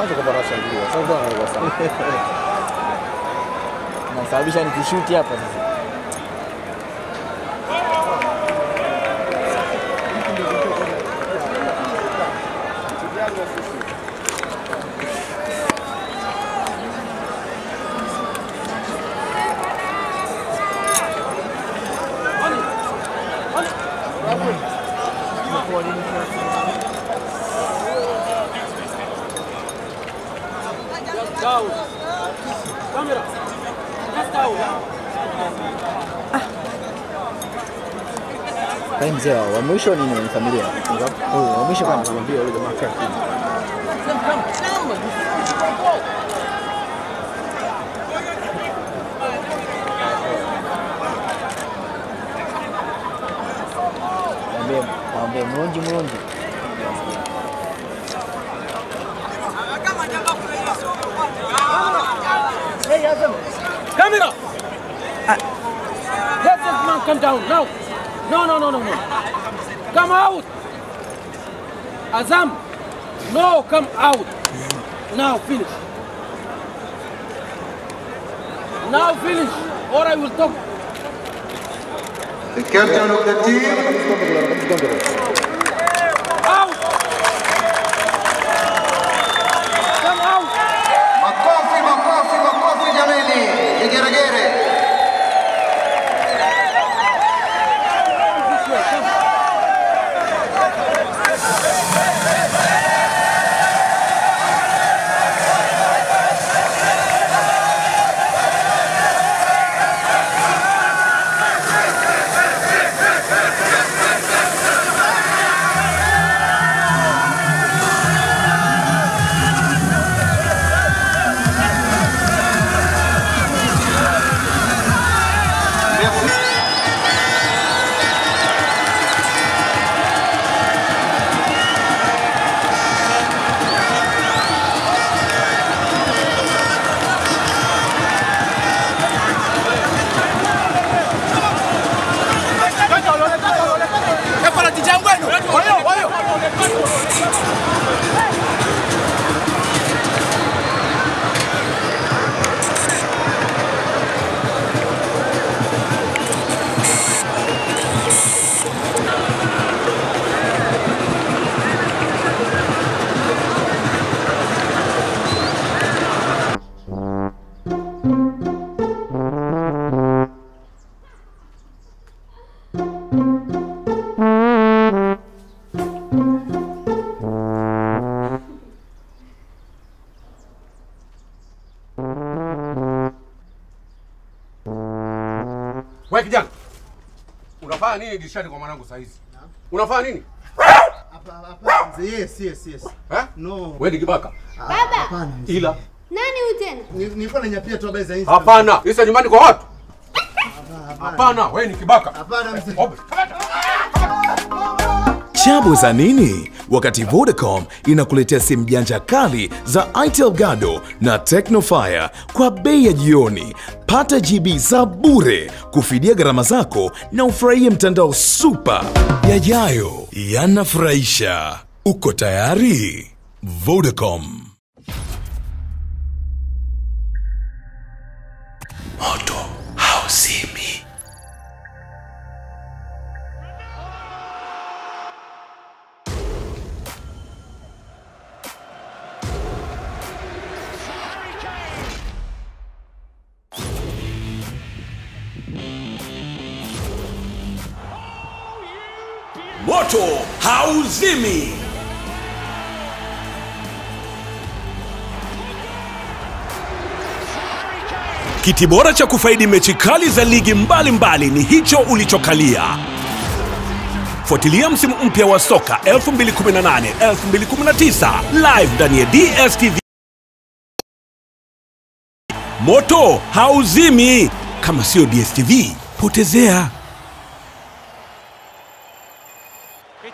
kwa shangilia Sasa ndio anaelewa sana. Nasababisha nikishuti hapa sasa. Daul. Câmera. Yes, Vamos Penso, ho molto lì in Vamos Oh, ho molto Vamos non vi ho Vamos manca qui. Come, Vamos come. vamos também, longe, longe. Mlonji mlonji. Camera! Let this man come down now. No, no, no, no, no. Come out. Azam. No, come out. Now finish. Now finish, or I will talk. The captain of the team, 你将关注 Wewe kijana. Unafanya nini dirishani kwa mwanangu saa hizi? Unafanya nini? Yes, yes, yes. Eh? No. Wewe ni kibaka. Baba, Hapana. Ila nani huyu tena? Ni- Nilikuwa nanyapia tu habari za Insta. hapana. Isa nyumbani kwa watu. Hapana, wewe ni kibaka. Hapana mzee. Chabu za nini? Wakati Vodacom inakuletea simu janja kali za Itel Gado na Tecnofire kwa bei ya jioni. Pata GB za bure kufidia gharama zako na ufurahie mtandao super. Yajayo yanafurahisha. Uko tayari? Vodacom. Moto hauzimi. Kiti bora cha kufaidi mechi kali za ligi mbalimbali mbali ni hicho ulichokalia. Fuatilia msimu mpya wa soka 2018-2019 live ndani ya DStv. Moto hauzimi. Kama sio DStv, potezea.